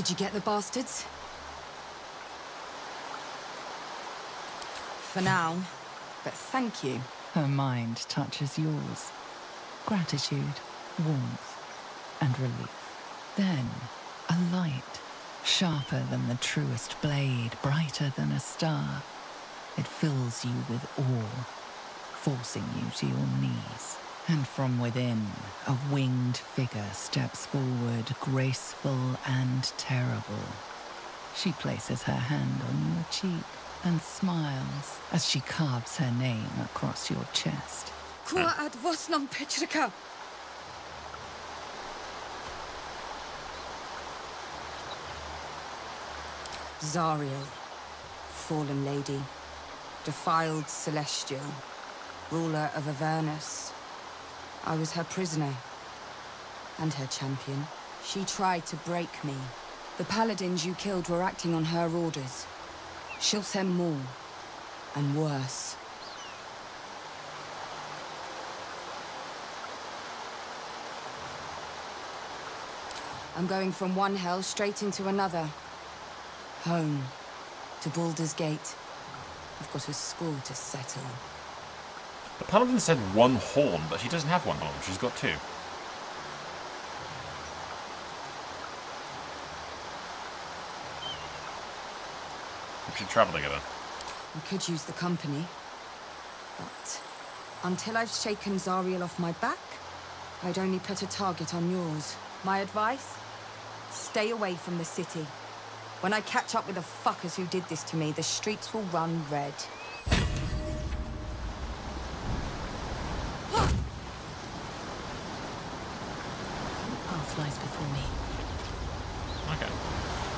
Did you get the bastards? For now, but thank you. Her mind touches yours. Gratitude, warmth, and relief. Then, a light, sharper than the truest blade, brighter than a star. It fills you with awe, forcing you to your knees. And from within, a winged figure steps forward, graceful and terrible. She places her hand on your cheek and smiles as she carves her name across your chest. Kua ad vosnam Petrika! Zariel, fallen lady, defiled celestial, ruler of Avernus. I was her prisoner and her champion. She tried to break me. The paladins you killed were acting on her orders. She'll send more, and worse. I'm going from one hell straight into another. Home, to Baldur's Gate. I've got a score to settle. The paladin said one horn, but she doesn't have one horn. She's got two. We should travel together. We could use the company. But until I've shaken Zariel off my back, I'd only put a target on yours. My advice? Stay away from the city. When I catch up with the fuckers who did this to me, the streets will run red.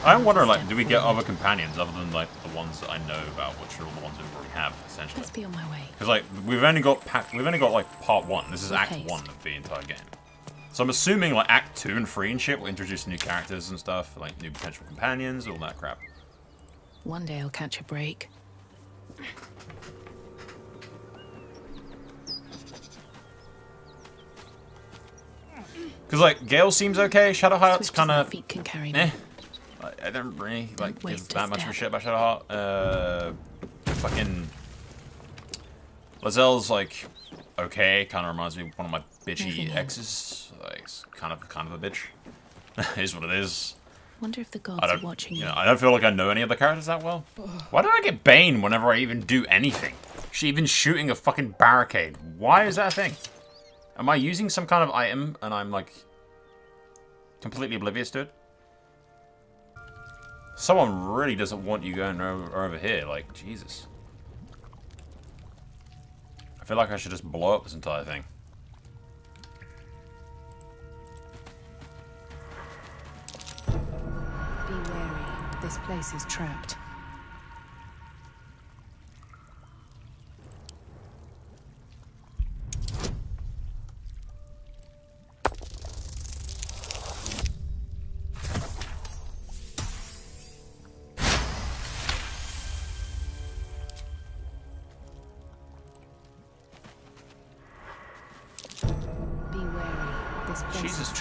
I'm wondering, like, do we get other companions other than, like, the ones that I know about, which are all the ones we already have, essentially? Let's be on my way. Because, like, we've only got pack we've only got, like, part one. This is With act haste. one of the entire game. So I'm assuming, like, act two and three and shit will introduce new characters and stuff, like, new potential companions, all that crap. One day I'll catch a break. Because, like, Gale seems okay, Shadowheart's Swift as kind of feet can carry me. eh. I- don't really, like, give that much of a shit about Shadowheart. Uh, fucking... Lae'zel's, like, okay, kind of reminds me of one of my bitchy exes. Like, kind of, kind of a bitch. is what it is. Wonder if the gods I are watching you me. know, I don't feel like I know any of the characters that well. Why do I get Bane whenever I even do anything? She even shooting a fucking barricade. Why is that a thing? Am I using some kind of item and I'm like completely oblivious to it? Someone really doesn't want you going over, over here. Like Jesus. I feel like I should just blow up this entire thing. Be wary. This place is trapped.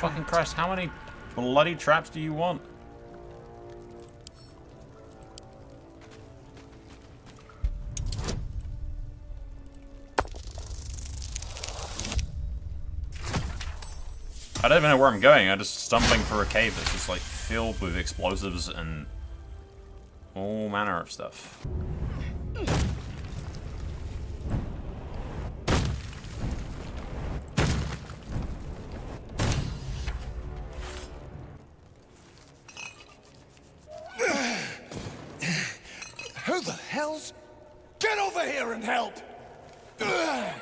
Fucking. Christ! How many bloody traps do you want? I don't even know where I'm going. I'm just stumbling through a cave that's just like filled with explosives and all manner of stuff. The hell's... Get over here and help! Ugh.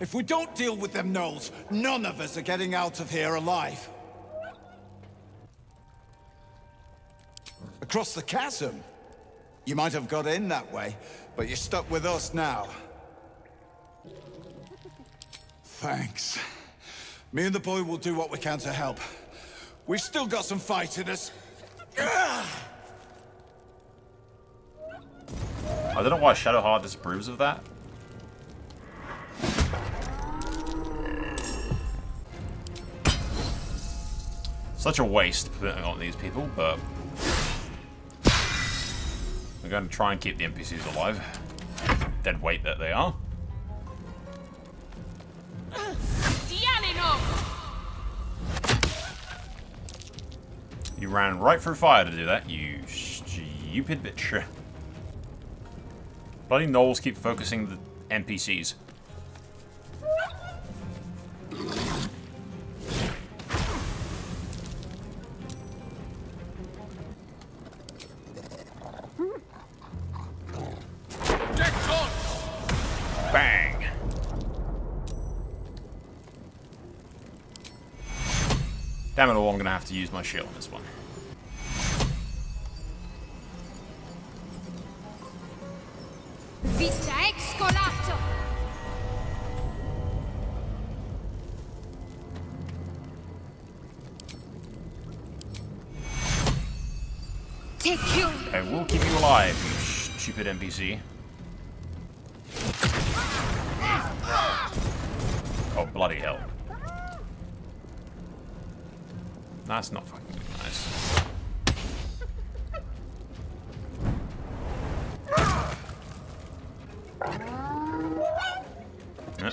If we don't deal with them gnolls, none of us are getting out of here alive. Across the chasm? You might have got in that way, but you're stuck with us now. Thanks. Me and the boy will do what we can to help. We've still got some fight in us. Ugh. I don't know why Shadowheart disapproves of that. Such a waste putting on these people, but... We're going to try and keep the NPCs alive. Dead weight that they are. You ran right through fire to do that, you stupid bitch. Bloody gnolls keep focusing the NPCs. Bang! Damn it all, I'm gonna have to use my shield on this one. NPC. Oh, bloody hell. That's not fucking nice.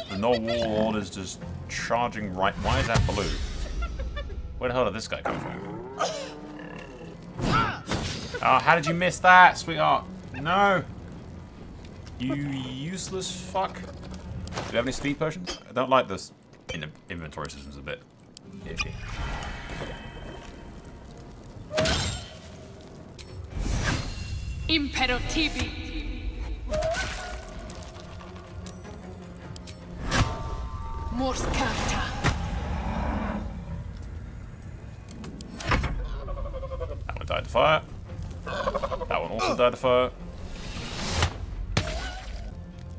The no warlord is just charging right. Why is that blue? Where the hell did this guy come from? Oh, how did you miss that, sweetheart? No. You useless fuck. Do you have any speed potions? I don't like this in inventory system's a bit iffy. Impero tibi! Mors carta! That one died to fire. That one also died to fire.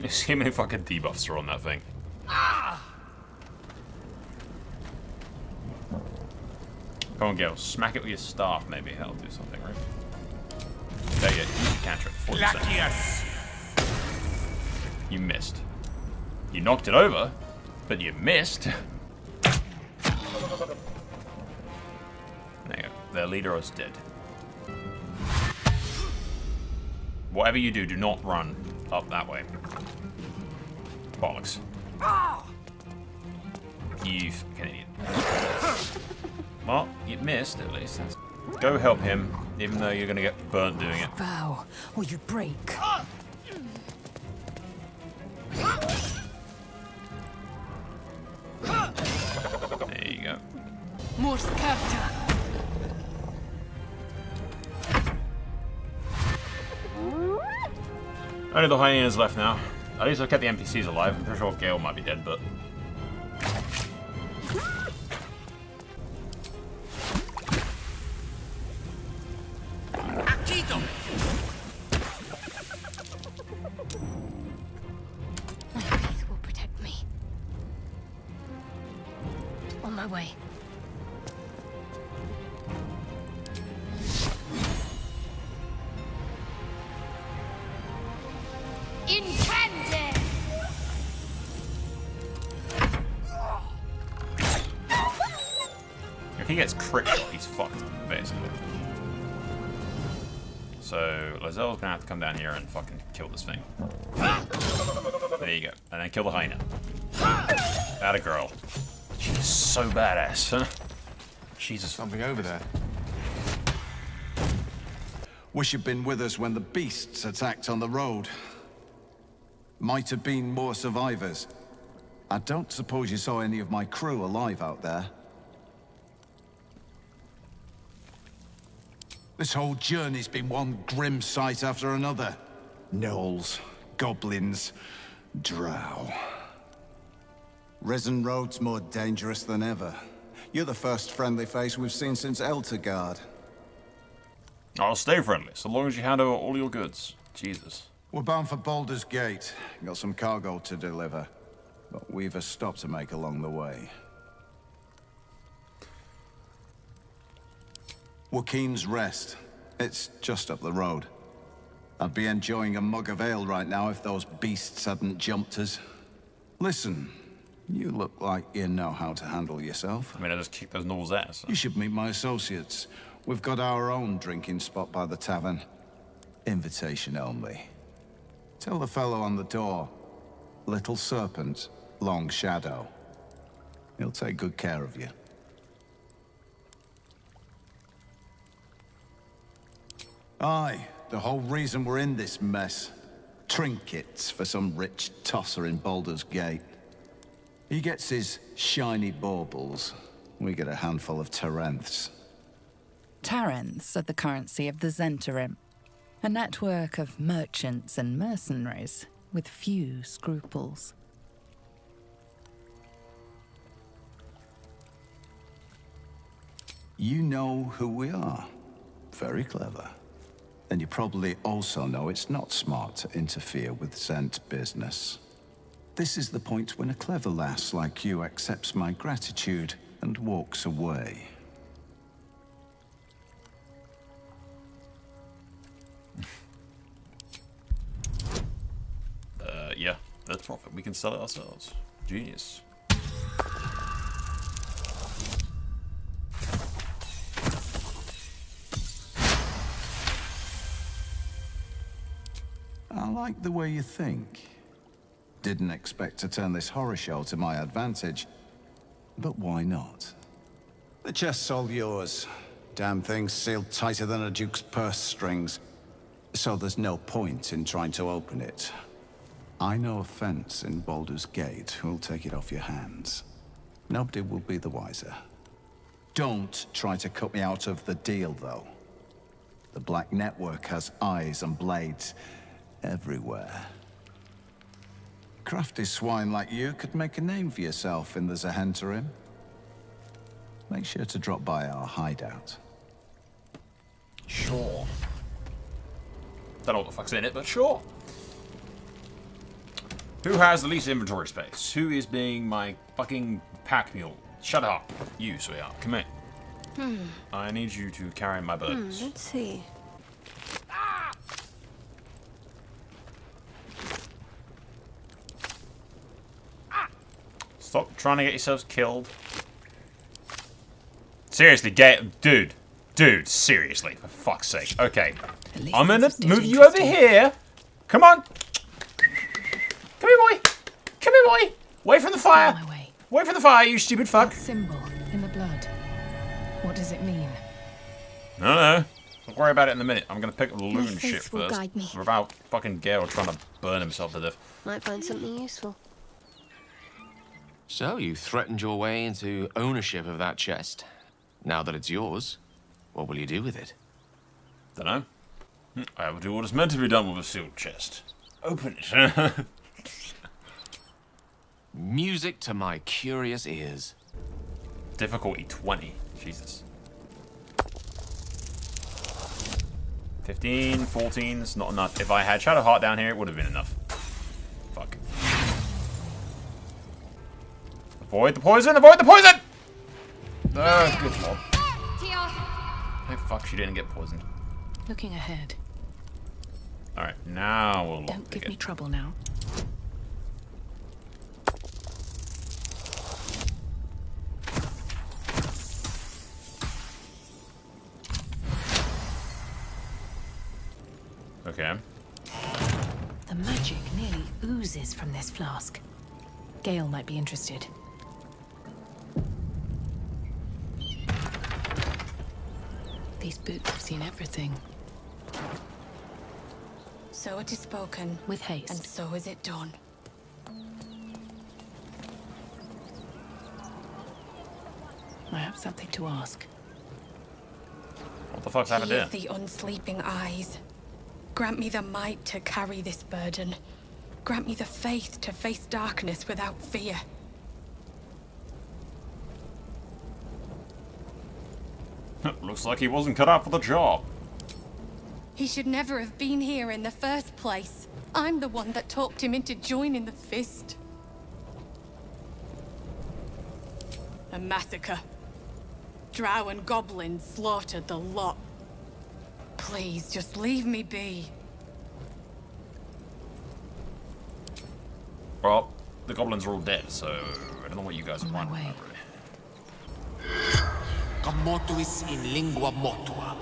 You see how many fucking debuffs are on that thing. Ah! Come on, Gale. Smack it with your staff, maybe. That'll do something, right? There you go. Use your cantrip. 40%. You missed. You knocked it over, but you missed. There you go. Their leader is dead. Whatever you do, do not run up that way. Bollocks. You fucking idiot. Well, you missed at least. Go help him, even though you're gonna get burnt doing it. Vow, or you break. Only the hyenas left now. At least I've kept the NPCs alive. I'm pretty sure Gale might be dead, but... down here and fucking kill this thing. There you go. And then kill the hyena. That girl. She's so badass, huh? Jesus. Something over there. Wish you'd been with us when the beasts attacked on the road. Might have been more survivors. I don't suppose you saw any of my crew alive out there. This whole journey's been one grim sight after another. Gnolls, goblins, drow. Risen Road's more dangerous than ever. You're the first friendly face we've seen since Elturgard. I'll stay friendly, so long as you hand over all your goods. Jesus. We're bound for Baldur's Gate. Got some cargo to deliver. But we've a stop to make along the way. Waukeen's Rest. It's just up the road. I'd be enjoying a mug of ale right now if those beasts hadn't jumped us. Listen, You look like you know how to handle yourself. I mean, I just kicked those gnolls ass. You should meet my associates. We've got our own drinking spot by the tavern. Invitation only. Tell the fellow on the door. Little Serpent, Long Shadow. He'll take good care of you. Aye, the whole reason we're in this mess. Trinkets for some rich tosser in Baldur's Gate. He gets his shiny baubles. We get a handful of Terenths. Tarents are the currency of the Zhentarim, a network of merchants and mercenaries with few scruples. You know who we are. Very clever. And you probably also know it's not smart to interfere with Zhent business. This is the point when a clever lass like you accepts my gratitude and walks away. Uh, yeah, that's profit. We can sell it ourselves. Genius. Like the way you think. Didn't expect to turn this horror show to my advantage, but why not? The chest's all yours. Damn thing's sealed tighter than a duke's purse strings. So there's no point in trying to open it. I know a fence in Baldur's Gate who'll take it off your hands. Nobody will be the wiser. Don't try to cut me out of the deal, though. The Black Network has eyes and blades everywhere. Crafty swine like you could make a name for yourself in the Zhentarim. Make sure to drop by our hideout. Sure. Don't know what the fuck's in it, but sure. Who has the least inventory space? Who is being my fucking pack mule? Shut up. You, sweetheart. Come here. Hmm. I need you to carry my hmm, burdens. Let's see. Stop trying to get yourselves killed. Seriously, get dude, dude. Seriously, for fuck's sake. Okay, I'm gonna move you over here. Come on, come here, boy. Come here, boy. Away from the fire. On my. Away from the fire, you stupid fuck. That symbol in the blood. What does it mean? No, no. Don't worry about it in a minute. I'm gonna pick up the loot and shit first. guide me. Without fucking Gale trying to burn himself to death. Might find something useful. So you threatened your way into ownership of that chest. Now that it's yours, what will you do with it? Dunno. Hmm, I will do what is meant to be done with a sealed chest. Open it. Music to my curious ears. Difficulty 20. Jesus. 15, 14, it's not enough. If I had Shadowheart down here, it would have been enough. Avoid the poison! Avoid the poison! Oh, good lord. Oh, fuck, she didn't get poisoned. Looking ahead. Alright, now we'll Don't give it. me trouble now. Okay. The magic nearly oozes from this flask. Gale might be interested. These boots have seen everything. So it is spoken, With haste. and so is it done. I have something to ask. What the fuck's happened here? the unsleeping eyes. Grant me the might to carry this burden. Grant me the faith to face darkness without fear. Looks like he wasn't cut out for the job. He should never have been here in the first place. I'm the one that talked him into joining the Fist. A massacre. Drow and goblins slaughtered the lot. Please, just leave me be. Well, the goblins are all dead, so I don't know what you guys are oh, On my planning. way. Really. Commotuis in lingua mortua.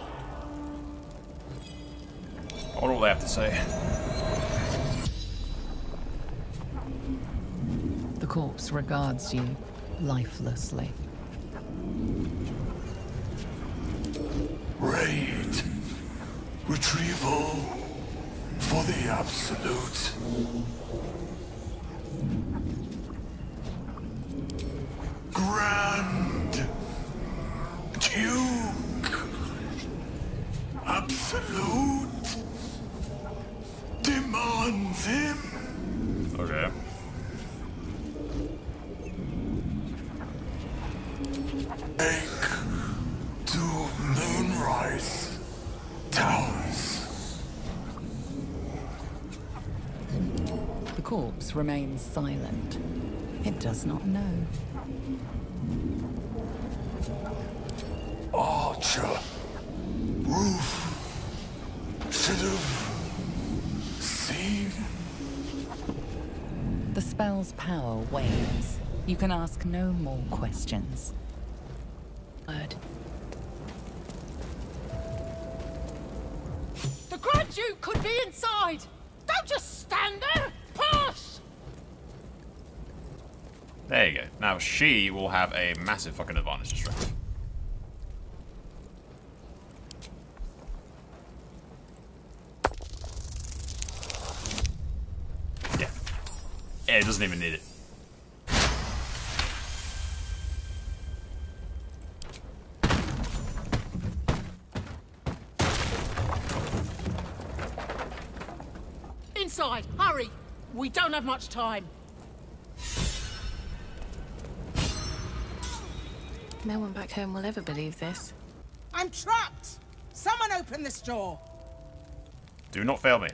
I wonder what they have to say. The corpse regards you lifelessly. Raid. Retrieval. For the Absolute. Grand. Duke. Absolute. Demands him. Okay. Take to Moonrise Towers. The corpse remains silent. It does not know. Archer. Roof. Should have seen. The spell's power wanes. You can ask no more questions. Word. The Grand Duke could be inside! Don't just stand there! Push! There you go. Now she will have a massive fucking advantage to strength. Yeah. Yeah, it doesn't even need it. We don't have much time. No one back home will ever believe this. I'm trapped! Someone open this door! Do not fail me.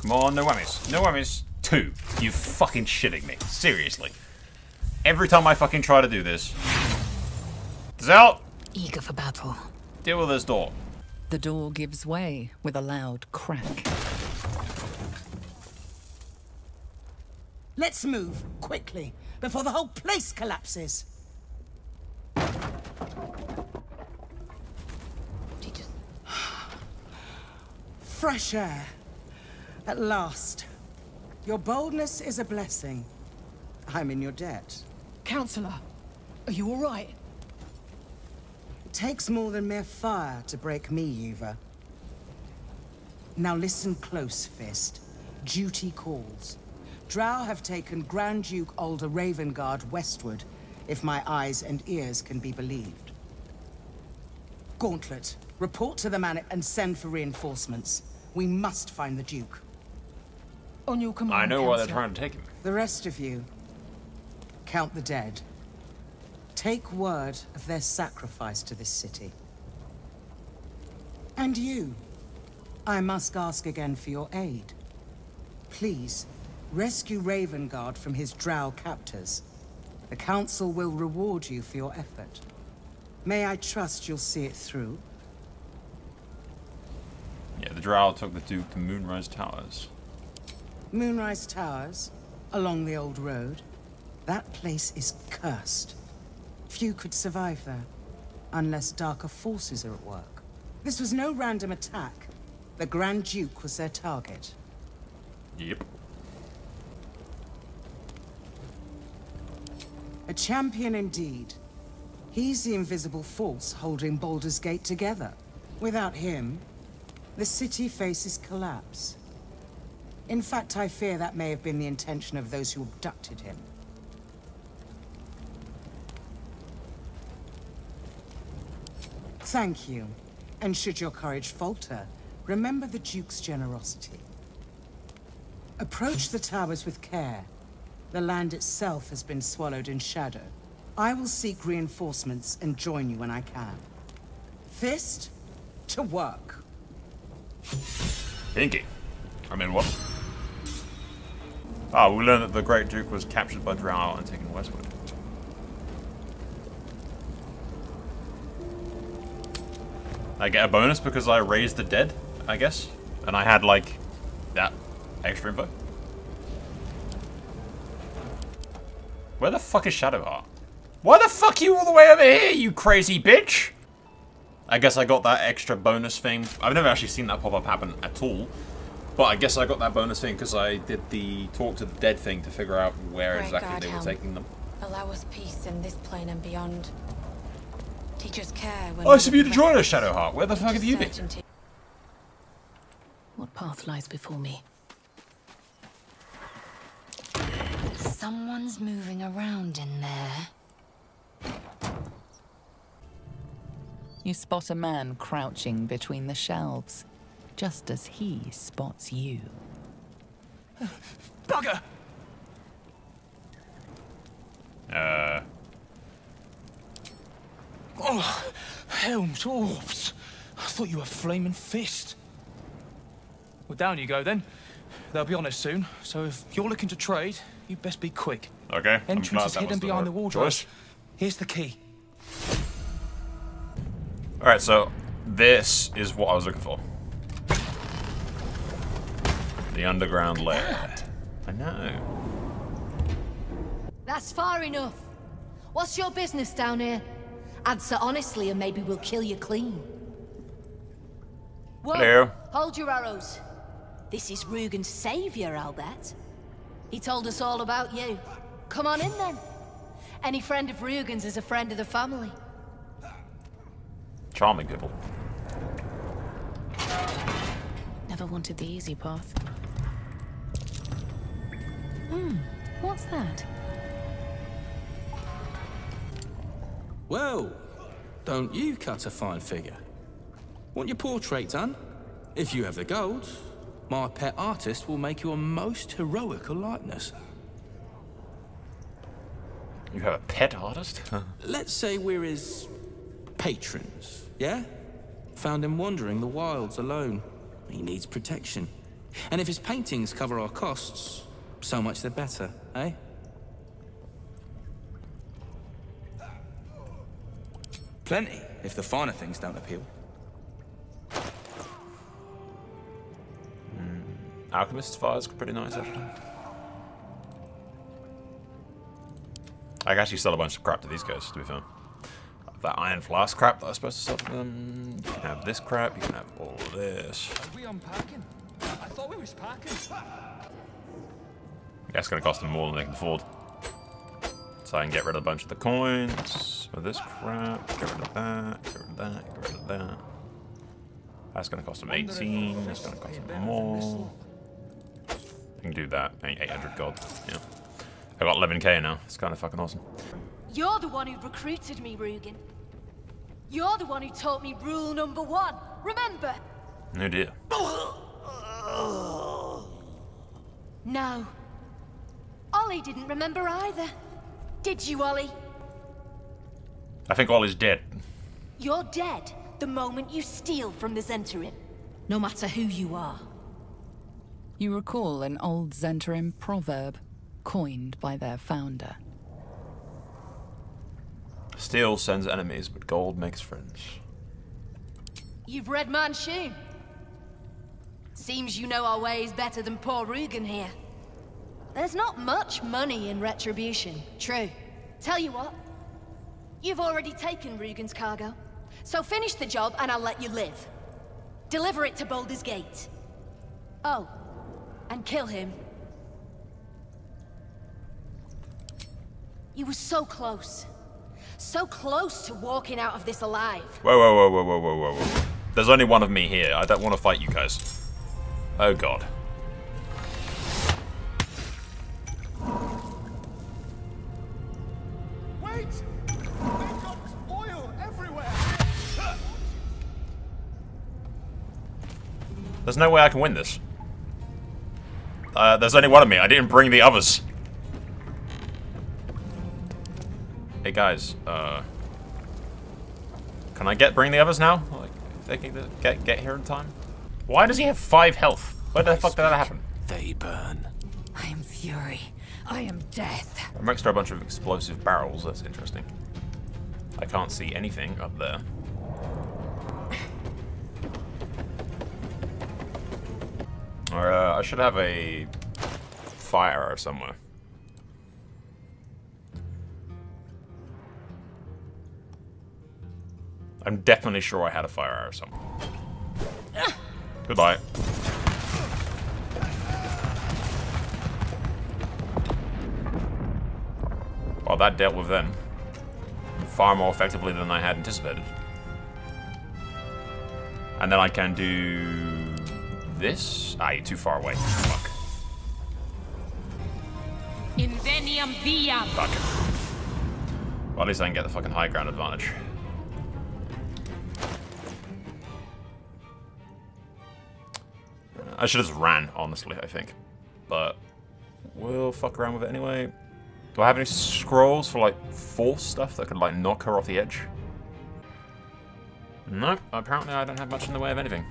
Come on, no whammies. No whammies. Two. You fucking shitting me. Seriously. Every time I fucking try to do this. Zelt, Eager for battle. deal with this door. The door gives way with a loud crack. Let's move, quickly, before the whole place collapses. Fresh air. At last. Your boldness is a blessing. I'm in your debt. Counselor, are you all right? It takes more than mere fire to break me, Yuva. Now listen close, Fist. Duty calls. Drow have taken Grand Duke Ulder Ravengard westward, if my eyes and ears can be believed. Gauntlet, report to the man and send for reinforcements. We must find the Duke. On your command, I know why they're trying to take him. The rest of you, count the dead. Take word of their sacrifice to this city. And you, I must ask again for your aid. Please, rescue Ravengard from his drow captors. The Council will reward you for your effort. May I trust you'll see it through? Yeah, the Drow took the Duke to Moonrise Towers. Moonrise Towers, along the old road. That place is cursed. Few could survive there, unless darker forces are at work. This was no random attack. The Grand Duke was their target. Yep. A champion indeed. He's the invisible force holding Baldur's Gate together. Without him, the city faces collapse. In fact, I fear that may have been the intention of those who abducted him. Thank you. And should your courage falter, remember the Duke's generosity. Approach the towers with care. The land itself has been swallowed in shadow. I will seek reinforcements and join you when I can. Fist, to work. Pinky. I mean, what? Ah, we learned that the Great Duke was captured by Drow and taken westward. I get a bonus because I raised the dead, I guess? And I had, like, that extra info? Where the fuck is Shadowheart? Why the fuck are you all the way over here, you crazy bitch? I guess I got that extra bonus thing. I've never actually seen that pop-up happen at all. But I guess I got that bonus thing because I did the talk to the dead thing to figure out where Great exactly God, they were Helm. taking them. Allow us peace in this plane and beyond. Teachers care when Nice we of you to join back. us, Shadowheart. Where the fuck have you been? Certainty. What path lies before me? Someone's moving around in there. You spot a man crouching between the shelves, just as he spots you. Bugger! Uh, Oh, Helm's orbs. I thought you were Flaming Fist. Well, down you go then. They'll be on us soon, so if you're looking to trade, you best be quick. okay. I'm Entrance is hidden was the behind the right wardrobe. choice. Here's the key. Alright, so this is what I was looking for. The underground lair. I know. That's far enough. What's your business down here? Answer honestly and maybe we'll kill you clean. Whoa, Hello. hold your arrows. This is Rugan's savior, I'll bet. He told us all about you. Come on in then. Any friend of Rugan's is a friend of the family. Charming people. Never wanted the easy path. Hmm, what's that? Well, don't you cut a fine figure? Want your portrait done? If you have the gold, my pet artist will make you a most heroical likeness. You have a pet artist? Let's say we're his patrons, yeah? Found him wandering the wilds alone. He needs protection. And if his paintings cover our costs, so much the better, eh? Plenty, if the finer things don't appeal. Alchemist's fire's pretty nice, actually. I can actually sell a bunch of crap to these guys, to be fair. That iron flask crap that I was supposed to sell to them. You can have this crap, you can have all of this. Are we unpacking? I thought we was packing. That's going to cost them more than they can afford. So I can get rid of a bunch of the coins. With this crap. Get rid of that. Get rid of that. Get rid of that. That's going to cost them 18. That's going to cost them more. I can do that. I mean, 800 gold. Yeah. I got 11k now. It's kind of fucking awesome. You're the one who recruited me, Rugan. You're the one who taught me rule number one. Remember? No dear. No. Ollie didn't remember either. Did you, Ollie? I think Ollie's dead. You're dead the moment you steal from the Zhentarim. No matter who you are. You recall an old Zhentarim proverb coined by their founder. Steel sends enemies, but gold makes friends. You've read Manshoon. Seems you know our ways better than poor Rugan here. There's not much money in retribution, true. Tell you what, you've already taken Rugan's cargo. So finish the job and I'll let you live. Deliver it to Baldur's Gate. Oh, and kill him. You were so close. So close to walking out of this alive. Whoa, whoa, whoa, whoa, whoa, whoa, whoa, whoa. There's only one of me here. I don't want to fight you guys. Oh god. Wait! They've got oil everywhere! There's no way I can win this. Uh, there's only one of me. I didn't bring the others. Hey guys, uh, can I get bring the others now? Like, they can get get here in time. Why does he have five health? Where the fuck did that happen? They burn. I am fury. I am death. I'm next to a bunch of explosive barrels. That's interesting. I can't see anything up there. Or, uh, I should have a fire arrow somewhere. I'm definitely sure I had a fire arrow somewhere. Goodbye. Well, that dealt with them. Far more effectively than I had anticipated. And then I can do this? Ah, you're too far away. Fuck. Inveniam viam. Fuck. Well, at least I can get the fucking high ground advantage. I should have just ran, honestly, I think. But we'll fuck around with it anyway. Do I have any scrolls for, like, force stuff that could, like, knock her off the edge? Nope, apparently I don't have much in the way of anything.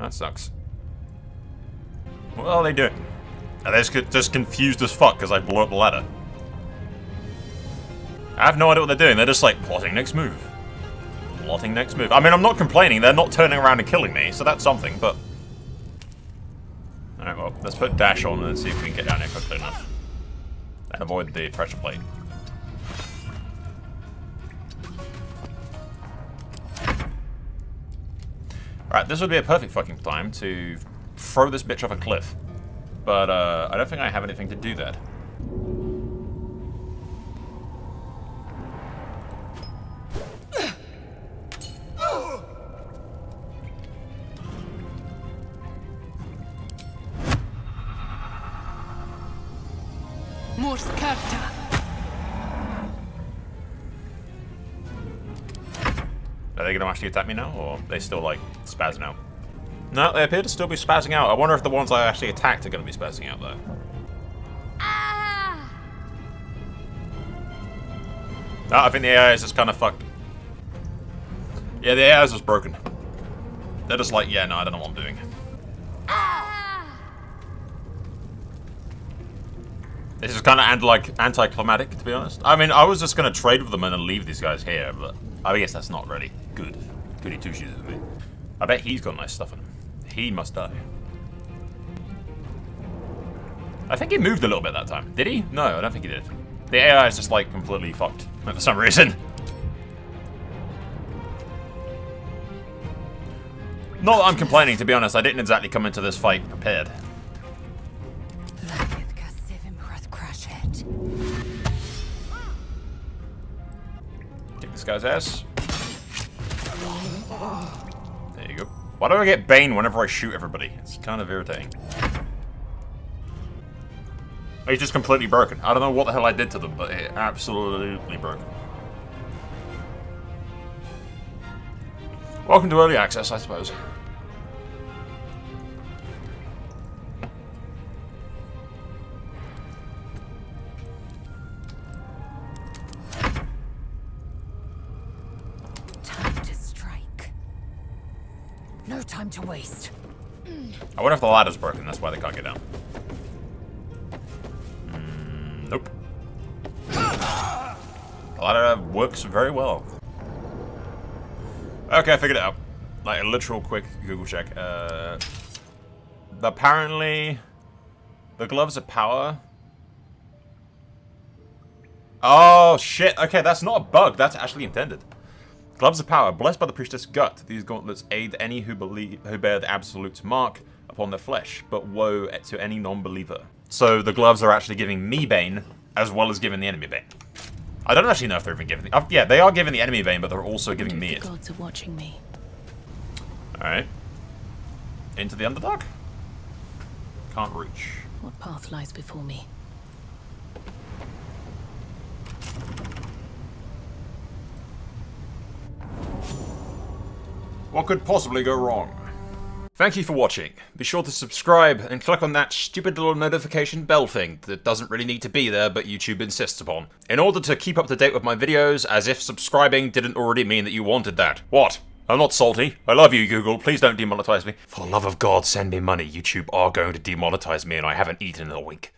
That sucks. What are they doing? Are they just, confused as fuck because I blew up the ladder? I have no idea what they're doing. They're just like, plotting next move. Plotting next move. I mean, I'm not complaining. They're not turning around and killing me, so that's something, but... Alright, well, let's put dash on and see if we can get down here quickly enough. And avoid the pressure plate. Alright, this would be a perfect fucking time to throw this bitch off a cliff. But, uh, I don't think I have anything to do that. Actually attack me now, or they still, like, spazzing out? No, they appear to still be spazzing out. I wonder if the ones I actually attacked are going to be spazzing out, though. Ah. No, I think the AI is just kind of fucked. Yeah, the AI is just broken. They're just like, yeah, no, I don't know what I'm doing. Ah. This is kind of and like anticlimactic, to be honest. I mean, I was just going to trade with them and then leave these guys here, but I guess that's not really good. Goody two shoes with me. I bet he's got nice stuff in him. He must die. I think he moved a little bit that time. Did he? No, I don't think he did. The AI is just like completely fucked for some reason. Not that I'm complaining, to be honest. I didn't exactly come into this fight prepared. Kick this guy's ass. There you go. Why do I get Bane whenever I shoot everybody? It's kind of irritating. He's just completely broken. I don't know what the hell I did to them, but it absolutely broken. Welcome to early access, I suppose. Time to waste. I wonder if the ladder's broken, that's why they can't get down. Mm, nope. The ladder works very well. Okay, I figured it out. Like a literal quick Google check. Uh, apparently, the gloves of power. Oh shit! Okay, that's not a bug. That's actually intended. Gloves of power, blessed by the priestess Gut. These gauntlets aid any who believe who bear the absolute mark upon their flesh, but woe to any non-believer. So the gloves are actually giving me Bane, as well as giving the enemy Bane. I don't actually know if they're even giving the... Uh, yeah, they are giving the enemy Bane, but they're also giving me it. Gods are watching me. Alright. Into the Underdark? Can't reach. What path lies before me? What could possibly go wrong? Thank you for watching. Be sure to subscribe and click on that stupid little notification bell thing that doesn't really need to be there but YouTube insists upon. In order to keep up to date with my videos, as if subscribing didn't already mean that you wanted that. What? I'm not salty. I love you, Google. Please don't demonetize me. For the love of God, send me money. YouTube are going to demonetize me and I haven't eaten in a week.